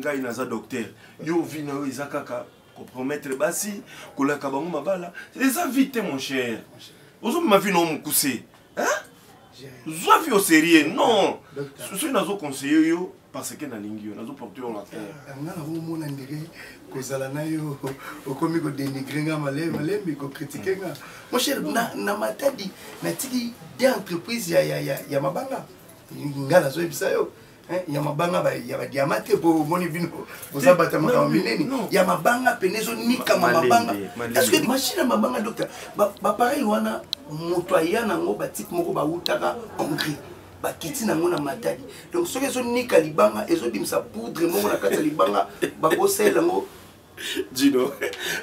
ngai naza docteur yo vi na yo eza kaka kopromettre basi kolaka bango mabala eza vite mon cher ozomema vi na yo mokuse zwa fi au sérieux non soki nazo conseille yo parce que nalingi yo nazo porte yo na terre eh, eh, nga nakomona ndire kozala na yo okomi kodenigre nga malembi kokritike nga mon cher na matadi natiki de entreprise ya mabanga nga nazoyebisa yo Eh, ya mabanga ya badiama te po omoni bino boza bata makambo minene ya mabanga pene ezonikama mabanga parceke mashine ya mabanga docteur bapareil wana moto aya nango batike moko bautaka hongrie bakiti nango na matadi donc soki ezonika libanga ezobimisa poudre moko na kati ya libanga bakosalela yango Gino.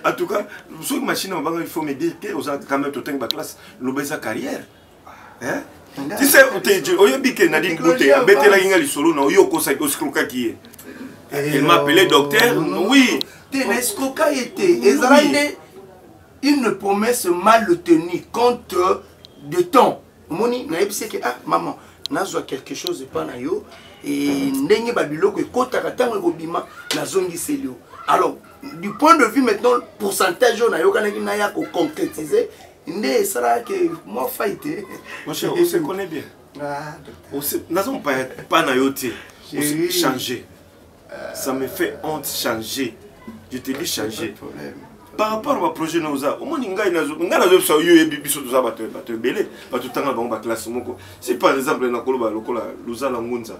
En tout cas, sur machine, on va il faut me dire que aux quand même tout un classe, l'obésa carrière. hein tu sais oyebi ke nadine bute abetelaki nga lisolo na oyo okosaki osikrokaki ye eh, elle m'appelait docteur oui te na escroka ye te ezala nde une promesse mal tenue compte de temps omoni nayebisi eke ah maman nazwa quelque chose epa na yo e, ndenge babiloko ekotaka ntango ekobima nazongiseli yo alors du point de vue maintenant pourcentage oyo nayokanaki naya koconcrétise nde esalaka ke mwa fai te ose connais bien ah, naza mopaya pa na yo te changer euh, ça me fait honte changer je te dis changer par rapport na baprojet na oza omoni ngai ngai nazoyebisa yo oyebi biso toza bato ebele bato tanga bango baklasse moko si par exemple nakoloba lokola luzala ngunza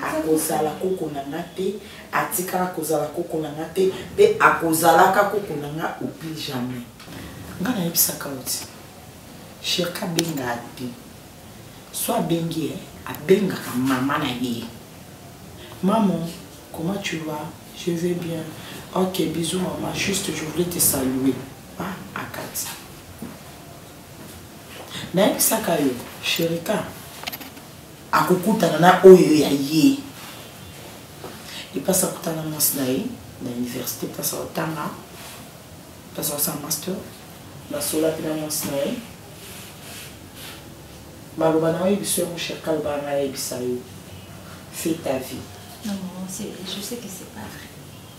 akozala koko na nga te atikala kozala koko na nga te mpe akozalaka koko na nga au plus jamais nga nayebisaka yo ti sherka abengaa te so abengi ye abengaka mama na ye mama comment tu vas je vais bien ok bisous mama juste je voulais te saluer pa ah, akati nayebisaka yo sherika akokutana na oyo ya ye epasi akutana na mwasi na ye na université mpasi aotanga mpasi aosala master basola mpe na mwasi na ye baloba na oyebisa yango cherka alobaka ngai ayebisa yo fait ta vie non, non, je sais que c'est pas vrai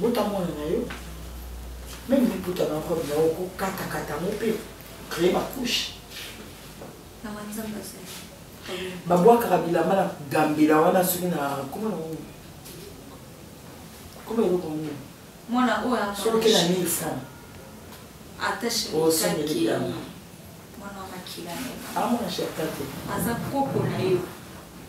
bota mwana na yo meme liputa na robe na yo kokatakata yango mpe créer bacouche babwakaka bilamba na gambela wana soki na koma na ngo koma eloko ngo mwana oyo soki na 1000 franc attache osengeli bilamba mwana wa makila amona shatake aza koko na yo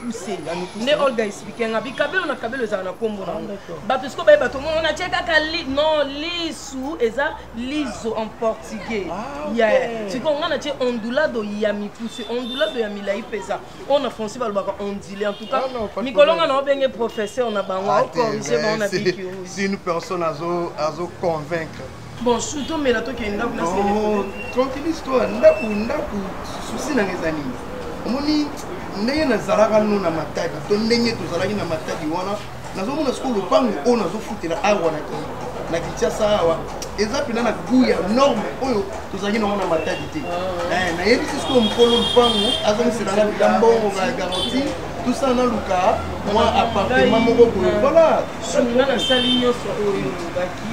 puse nde olga explike nga bikabelo na kabelo ezala na nkombo na yango ah, bato esiko baye bato mona na tie kaka non lisu eza lizo en portugais ah, ya sikoyo nga na tie ondulado ya mikuse ondulado ya milai mpe eza oyo na français balobaka ondule en tout cas ah, mikolo nga na obenge professeur na bango ocorrige bango na biki une personne azo convaincre bon su tomela tokende ndako na oh, tranquillise toi ndako ndako susi nanga eza nini omoni ndenge nazalaka no na matadi to ndenge tozalaki na matadi wana nazomona sikoyo lopango oyo nazofutela awa na kii na kinshasa awa eza mpena na gout ya norme oyo tozalaki nango na matadi te ah. eh, nayebisi sikoyo mokolo lupangu azongisela nga bita mbongo ba garanti tosala naluka mwa appartement moko boye voilà nga nasali nyonso oyo olobaki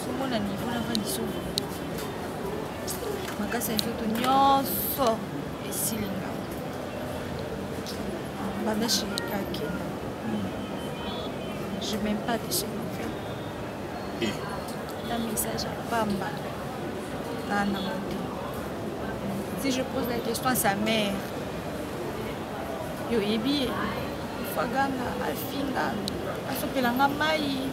songo na niveau na vandi songo makasi ya nzoto nyonso esilinga banda shirikaki je m'aime pas de chez eh. na message ya pamba na na moto si je pose la question à sa mère yo oyebi ye faganga afinga asopelanga mai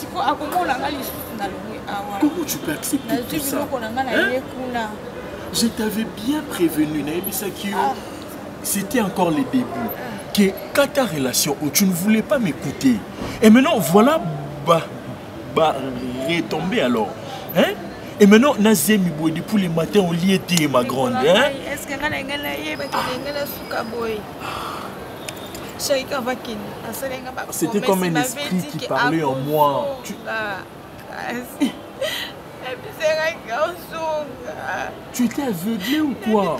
siko akomona nga lisusu na longwe awa comment tu peux accepter tout ça nazwi biloko na nga na ye kuna je t'avais bien prévenu nayebisaki yo ah. c'était encore le début ah. que quand ta relation où tu ne voulais pas m'écouter et maintenant voilà bah, bah retomber alors hein et maintenant nazemi boye depuis le matin au lie te ma grande hein est ce que nga na nga na ye bakende nga na suka boye C'était comme un esprit qui parlait en moi. Tu... Tu étais aveuglé ou quoi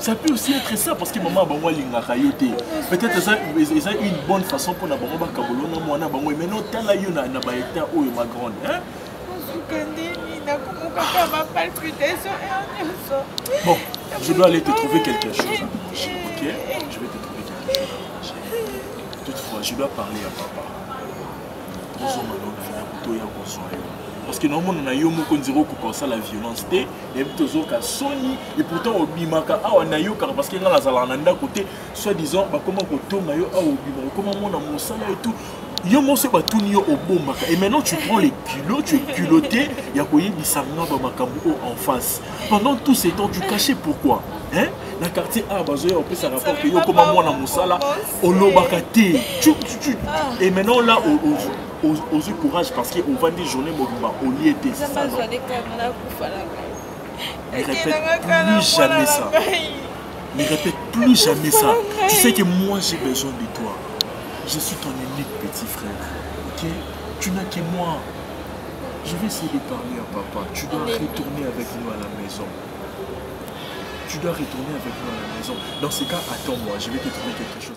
Ça peut aussi être ça parce que maman bango alingaka yo te. Peut-être eza eza une bonne façon pour na bango bakabolona mwana bango mais non tala yo na na ba état oyo ma grande hein Bon, je dois aller te trouver quelque chose. Hein. Ok Je vais te trouver quelque chose. Toutefois, je dois parler à papa. parce que naomona na yo moko nzela okoka osala violence te nayebi tozoka soni et pourtant obimaka awa nayokaka parce que ngai nazalaka na ndako te soit disant bakoma kotonga yo awa obima okoma mona mosala et tout yo moso batuni yo obombaka et maintenant tu prends les culot tu es culotté ya koyebisa nga bamakambo oyo en face pendant tout ce temps tu cachais pourquoi hein? na quartier a bazoya opesa rapport ke yo okoma mwana mosala olobaka te et maintenant là ozwi courage parce que ovandi journée mobimba olie te c'est ça non? Ne répète plus jamais ça. répète plus jamais ça tu sais que moi j'ai besoin de toi je suis ton unique petit frère ok tu n'as que moi je vais essayer de parler à papa tu dois retourner avec nous à la maison tu dois retourner avec nous à la maison. Dans ces cas, attends-moi, je vais te trouver quelque chose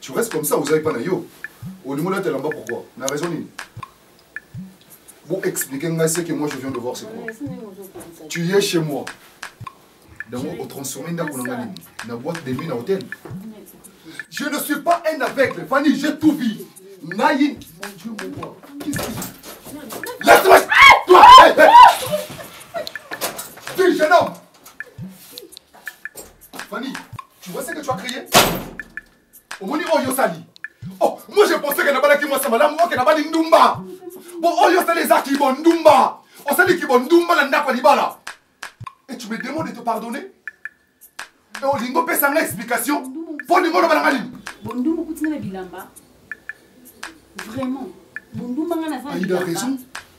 tu restes comme ça oza epa na yo olingi olatela mba pourquoi na raison nini boexplike ngai ce que moi je viens de voir c'est quoi tu es chez moi yango otransforme ndako na ngai nini na boîte de nuit na hôtel je ne suis pas un aveugle fani j'ai tout vu ngai mon dieu mon roi laisse-moi toi hey, hey. du jeune homme Fanny, tu vois ce que tu as créé omoni oyo osali oh moi je pensais que nabalaki mwasi malamu oke nabali ndumba bo oyo osali eza kibo ndumba osali kibo ndumba na ndako ya libala et tu me demandes de te pardonner e olingi opesa nga explication mpo olingi oloba na nga nini bondumba okuti nga na bilamba vraiment bondumba nga naza aida raison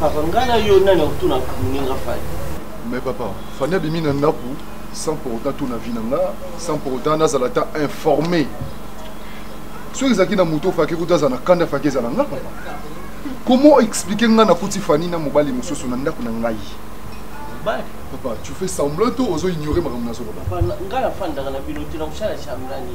papa ngai na yo nani akotuna moninga fani mais papa fani abimi na ndako sans pour autant tuna vi na nga sans pour autant nazala ata informé soki ezalaki na moto ofaki kuta aza na kanda afaki ezala nga papa comment expliquer nga nakuti fani na mobali mosusu na ndako na ngai papa tu fais semblant to ozo ignore makambo nazoloba nga nafandaka na bino te na kosala chambrani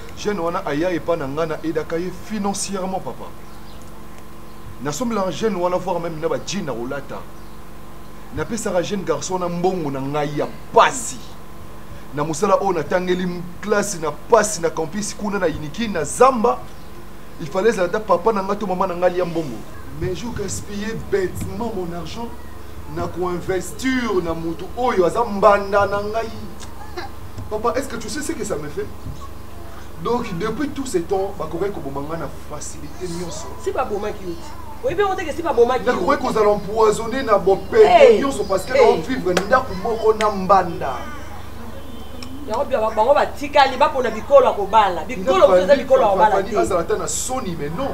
jeune wana aya epa na nga na edaka ye financièrement papa nasombelaka jeune wana voir meme na ba jean na kolata napesaka jeune garçon na mbongo na ngai ya pasi na mosala oyo natangeli classe na pasi na campus kuna na iniki na zamba il fallait ezala ata papa na ngai to mama na ngai alia mbongo mais je gaspille bêtement mon argent na koinvestir na moto oyo aza mbanda na ngai papa est ce que tu sais ce que ça me fait donc depuis tout ce temps bakokaki koboma ngai na facilité nyonso si babomaki yo ti oyebi yango teke si babomaki nakoki kozala empoisonne na bopeto nyonso parce que naovivre ndako moko na mbanda yango biaba bango batikali bapona bikolo ya kobala bikolo mosusu eza bikolo ya kobala te azala ata na soni mais non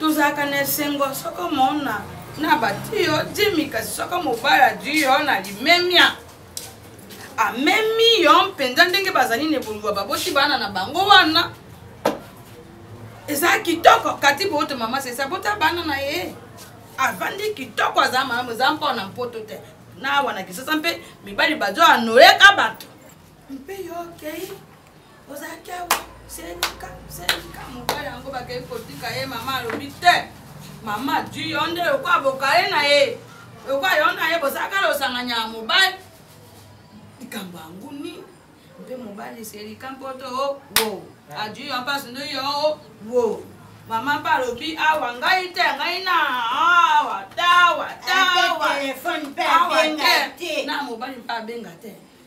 tozalaka na esengo soko mona na batiyo jimi kasi soko mobali adwi yo na limemia amemi yo mpenza ndenge bazali na ebongo baboti bana na bango wana eza kitoko kati booto mama sesa bota bana na ye avandi kitoko aza malamu eza mpo na mpoto te na wana kisasa mpe mibali bazo anoyeka bato mpe yo okei okay. ozalaki awa sendika sendika mobali yango bakei kotika ye mama alobi te mama du yo nde lokwa bokale na ye lokwa yo na ye bozalaka losanganya ya mobali likambo yango nini mpe mobali selika mpoto o oh, wo adu yo mpasi nde yo o oh, wo mama mpe alobi awa ngai te ngai na awa tawa tawa awa te na mobali mpe abenga te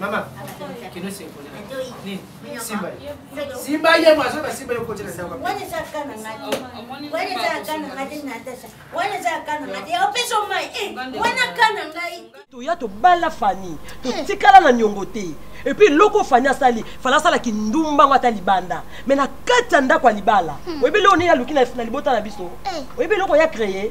Mama, kino se kona. Ni, simba ye. Simba ye mwa zoba simba ye kote na sawa. Wani za kana ngati. Wani za kana ngati na tasa. Wani za kana ngati. Opeso mai. Eh, wana kana ngai. Toya to bala Fanny. Totikala na nyongo te. Et puis loko Fanny asali, fala sala kindumba ngata libanda. Mais na kati ya ndako ya libala. Hmm. Oyebi leo ne ya luki na libota na biso. Eh. Oyebi loko ya créer.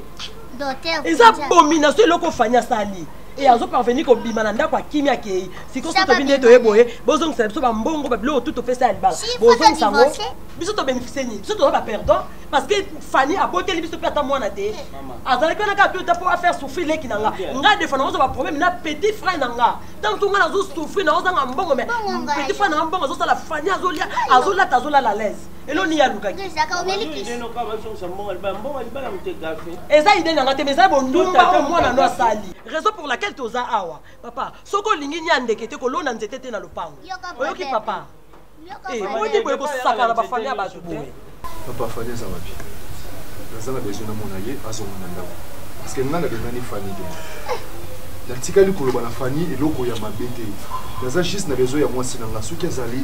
Eza abomination eloko Fanny asali. e azo parvenir kobima na ndako akimi akei sikoyo so tobi nde toye boye bozongisa biso bambongo babiloko tu topesa ya libala bozongisa yango biso tobénéficie nini biso toza baperdant parce que fani aboteli biso mpe ata mwana te azalaki wana kaka piota mpo afaire souffrir leki na nga nga defa nango ozwa baproblème na petit frère na nga ntango to nga nazo souffrir naozanga mbongo mais petit frère na nga mbongo azosala fani azolia azolata azolala alaise elo nini alukaki eza ide na nga te eza bondumba oyo mwana no asali raison pour laquelle toza awa papa soki olingi nia ndeke te kolona nzete te na lopango oyoki papa oyini boye kosakana bafami ya bato boye papa fali eza wapi naza na besoin namona ye azomona ndako parceke ngai nabengani fani te natikali koloba na fani eloko ya mabe te naza juste na besoin ya mwasi na ngai soki azali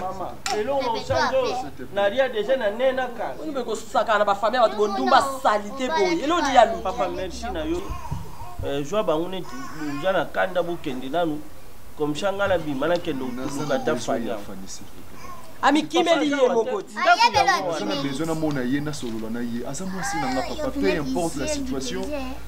mama eloko na kosala nzo nalia deja na ne na kasi oyo bekosakana bafamille ya bato bondumba salite boye eloko ni ya lu papa merci na yo eh, zwa bango neti boza na kanda bokende nanu komsa ngai nabima nakende koluka ata fali amikimeli ye moko tiaza na besoin namona ye nasolola na ye aza mwasi na nga papa peu importe la situation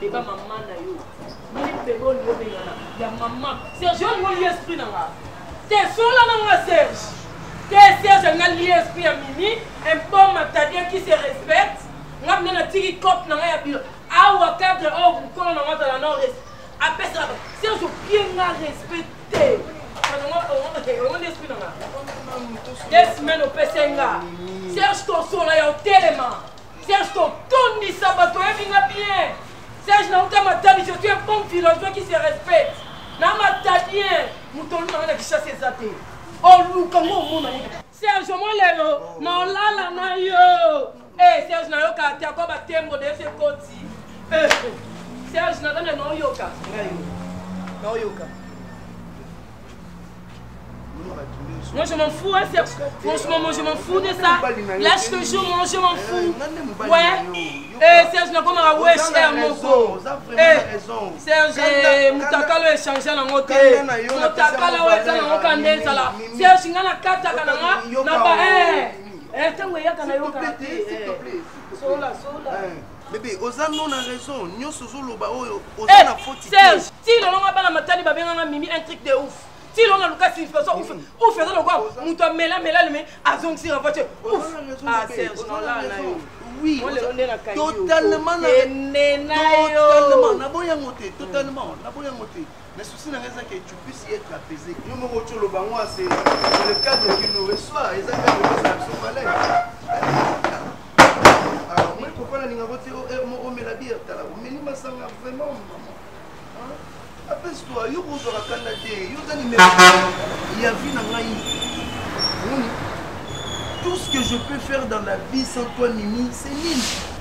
Beba mama na yo. Mimi bebe olingi obengana ya mama. Serge olingi olie esprit na nga. Te sola na nga Serge. Te Serge alingi alie esprit ya Mimi. Un bon matadien qui se respecte. Nga mine natiki cope na nga ya bilo. Awa cadre oyo oh, mokolo na nga azala na ores. Apesa Serge opie nga respect te. Onde esprit na nga. Des semaines opesa nga. Serge tosola ya otelema. Serge totondisa bato oyebi nga bien Serge nauta matadi je suis un bon philosophe qui se respecte na matadien moto olunanga na kishasa eza te oluka ngo omona Serge mo lelo na olala na yo eh Serge nayoka te ako batembo de ese koti eh, Serge naza nde naoyoka naoyoka Moi je m'en fous, hein, franchement moi je m'en fous de ça. Là je te jure, moi je m'en fous. Ouais. Eh Serge nakomaka wesh er moko. Eh Serge eh, mutakala oyo echange nango te. Mutakala oyo eza nango ka nde ezala. Serge nga nakataka nanga na ba eh. Eh ntango eyaka nayokaka te. Sola sola. bebe oza no na raison nyonso ozoloba oyo oza eh, na foti serge ti lolonga bana matali babenganga mimi un truc de ouf ti lolonga luka signification ouf ouf eza lokola moto amela mela leme azongisi na voiture ouf ah serge nolaa na yo oui totalement na totalement naboyango te totalement naboyango te Mais souci na raison que tu puisses être apaisé. Yo moko tu le bango c'est le cadre qui nous reçoit et ça fait que ça nous fallait. Alors moi pourquoi la ninga voté au hermo au melabir tala au meni masanga vraiment maman. Hein? Apaise-toi, yo ko zora kanda te, yo zani me. Il y a vie na ngai. Tout ce que je peux faire dans la vie sans toi Mimi, c'est nini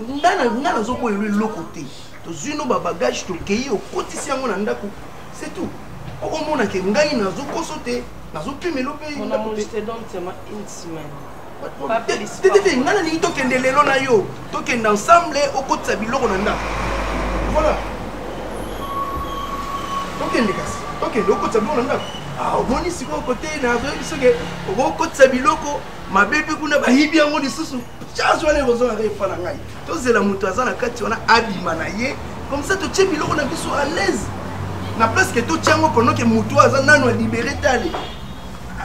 nga na nga nazo boye le loko te tozui no ba bagage tokei okotisi yango na ndako c'est tout okomona ke ngai nazo koso te nazo pimelo pe ndako te tetete nga nalingi tokende lelo na yo tokende ensemble okotisa biloko na ndako voilà tokende kasi tokende okotisa biloko na ndako omoni sikoyo kote nazoyebi soki okokotisa biloko mabe mpe kuna bayibi yango lisusu chance wana ekozongaka epa na ngai tozela moto aza na kati wana abima na ye comme ça totie biloko na biso à l'aise na place ke totya yango pendant ke moto aza nano alibere tale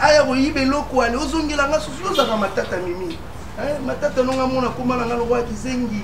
aya koyiba eloko ale ozongela nga susu ozaka matata mimi eh, matata nonga mona komala nga lokola kizengi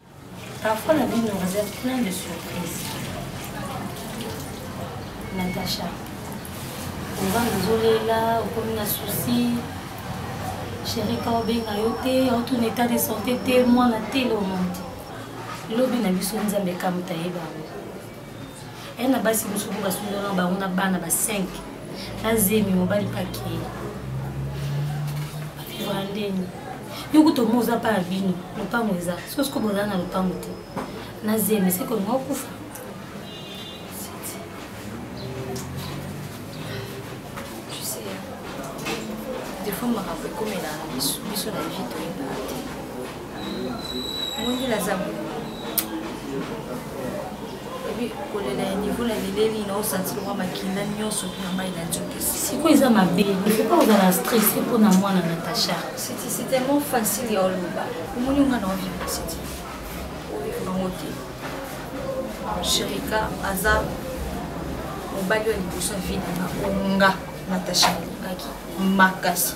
Parfois la vie nous réserve plein de surprises. Natacha, oza nazolela, okomi na souci. Chérie, ka obenga yo te, otuna état de santé te, mwana te, elomoni te. Lobi na biso nzambe kamuta ye bango. e na basi mosuku basundana bango na bana ba 5 na zemi mobali pake bavivra ndeni yo kutu omo oza mpa ya bino lopango eza so siko boza na lopango te na zemi seko olinga okufa defo makambo ekomela biso na vie toyebaa te mongila aza boye ebi kolela ya niveau na leleli na osanti lokwa makinda nyonso na mai na nzokisi sikoyo eza mabe ifopa ozala stresse mpo na mwana natacha c'est tellement facile ya oloba omoni nga na oviversité oyebango te sherika aza mobali oyo liboso ya vi na nga natacha alingaki makasi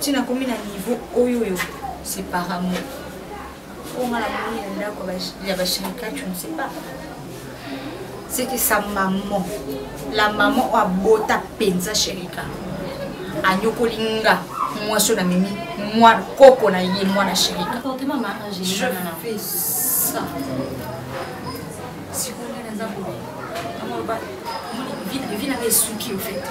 ti nakomi na niveau oyo oyo c'est par amour oyo nga namoni na ndako ya basherika tu ne sais pas c'est que sa maman la maman oyo abota mpenza sherika anyokoli nga mwasi oyo namemi mwana koko na ye mwana sherika sikoyo naza kovi nanga esuki ofete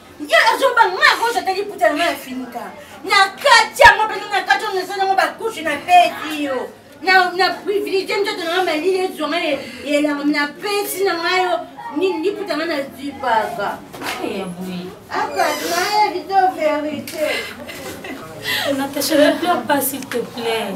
ye azobanga ngai yango ozata liputa na ngai ya finika na kati yango mpenza na kati oyo naza nango bakushe na peti yo na privilegie nzoto na ngai malili ezwa ngai elanga na peti na ngai yo liputa ngai na zipaka akatnaya lito verité Natacha, ne pleure pas s'il te plaît.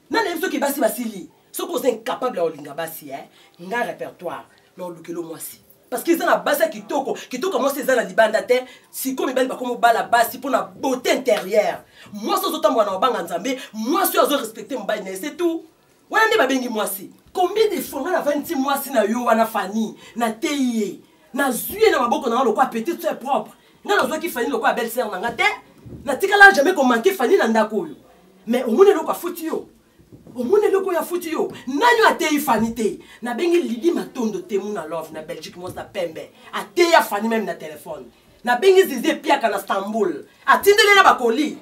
nani ayebi soki basi basili soki oza incapable ya kolinga basi eh? nga répertoire na olukelo mwasi parce que eza na basi ya kitoko kitoko ya mwasi eza na libanda te sikoyo mibali bakomi obala basi mpo na beauté intérieure mwasi ozotambola na mabanga nzambe mwasi oyo azorespecte mobali na ye se tout wana nde babengi mwasi combien de fois nga navandi ti mwasi na yo wana fani nateyi ye nazwi ye na maboko na nga lokola petite soeur propre nga nazwaki fani lokola belle sœur na nga te natikala jamais komanke fani na ndako oyo mais omoni eloko afuti yo omoni eloko oyo afuti yo nani oyo ateyi fani te nabengi lidi matondo temu na love na belgique mwasi na pembe ateya fani meme na telefone nabengi zizi epiaka na stambul atindeli na bakoli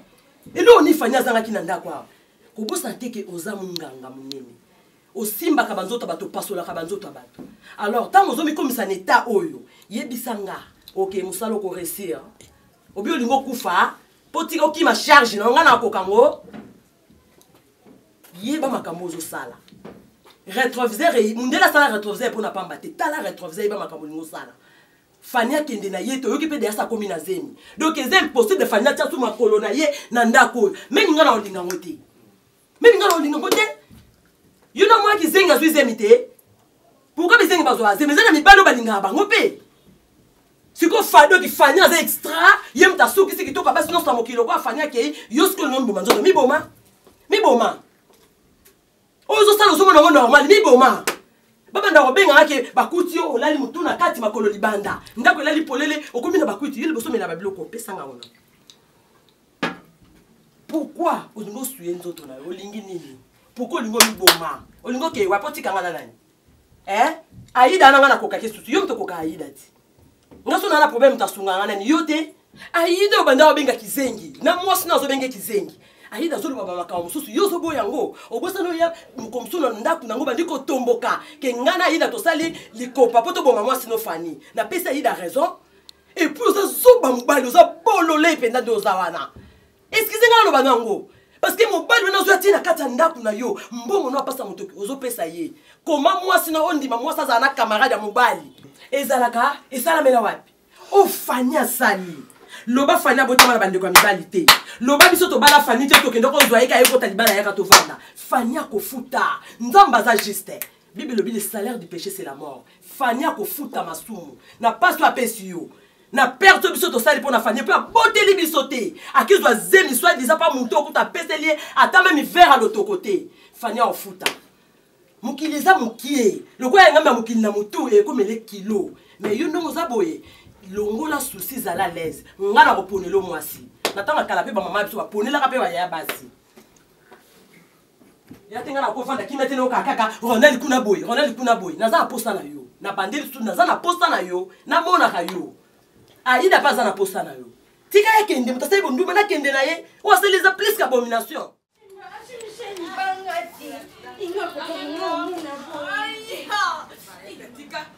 eloko ni fani azangaki na ndako awa kobosana te ke oza monganga monene osimbaka banzoto ya bato opasolaka banzoto ya bato alors ntango ozomikomisa na etat oyo yebisa nga oke mosala okoresir obi olingi okufa mpo tika okima charge na yo ngai nakoka yango yeba makambo ozosala retroviseur mundele asala retroviseur mpo na pamba te tala retroviseur yeba makambo olingi osala fani akende na ye toyoki mpe deyasi akomi na zemi donc eza impossible fani atya su makolo na ye na ndako oyo meni ngai na olinga yango te mimi nga na olingo ngo te yo na mwa kizengi azwi zemi te pourkui bizengi bazwa zemi eza na mibali oyo balingaka bango mpe sikoyo fado kifani aza extra ye moto asukisi kitoko basi nyonso na mokili lokola fani akei yo sikoyo olingo miboma nzoto miboma miboma oyo ozosala ozomona yango normal miboma babanda kobengaka ke bakuti yo olali motu na kati makolo libanda ndako elali polele okomi na bakuti yo liboso omela babiloko opesanga wana pourkoi olingi osuye nzoto na yo olingi nini pourkoi olingi omiboma olingi okei wapi otikanga na nani eh? aida nanga nakokaki susu yo moto okoka aida ti nga so naa na problème moto asunganga nani yo te aida obanda obenga kizengi na mwasi na ozobenge kizengi ayida azoloba bamakambo mosusu yo ozoboya yango obosani oya moko mosusu na ndako nango bandi kotomboka ke ngai na ayida tosali likopa mpo toboma mwasi no fani napesi ayida raison epuis oza zoba mobali oza bolole mpenza nde oza wana eskize ngai naloba na yango parce que mobali wana ozwa tie na kati ya ndako na yo mbongo no apasa moto ozopesa ye koma mwasi na ondima mwasi azala na camarade ya mobali ezalaka esalamela wapi o fani asali loba fani abotama na bandeko ya mibali te loba biso tobala fani te tokende kozwa ye ka ye kota libala yaka tovanda fani akofuta nzambe aza juste Bible elobi le salaire du péché c'est la mort. Fania kofuta masumu. Na paso apesi yo. Na père to biso tosali pona Fania pe aboteli biso te. Akizwa zemi soit disant pa muto okuta apeseli ata meme verre à l'autre côté. Fania ofuta. Mokili eza mokie. Lokola ya ngambe ya mokili na motu ekomele kilo. Mais yo ndongo oza boye longola souci zala à l'aise. Nga na koponelo mwasi. Na tanga kala pe ba mama biso baponelaka pe ba yaya basi. ya te ngai nakofanda kimia te nayoka kaka ronel kuna boye ronel kuna boye naza na posa na yo na bande lisusu naza na posa na yo namonaka yo aida mpe aza na posa na yo tika ye kende moto asali bonduma nakende na ye oyo asali eza plus qu'abomination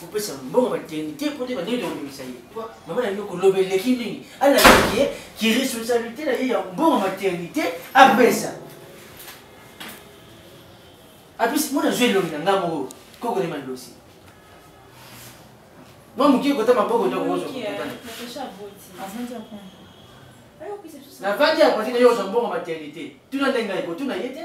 kopesa mbongo batendi te mpo te bandenge tokobimisa ye mama na bino koloba eleki mingi alakaki ye kiresponsabilité na ye ya mbongo maternité apesa apesi mona zwa elongi na ngai moko koko ne mandosi mwa moke kota maboko tokozwa navandi akotika yo ozwa mbongo maternité tuna ndenge ngai kotuna ye te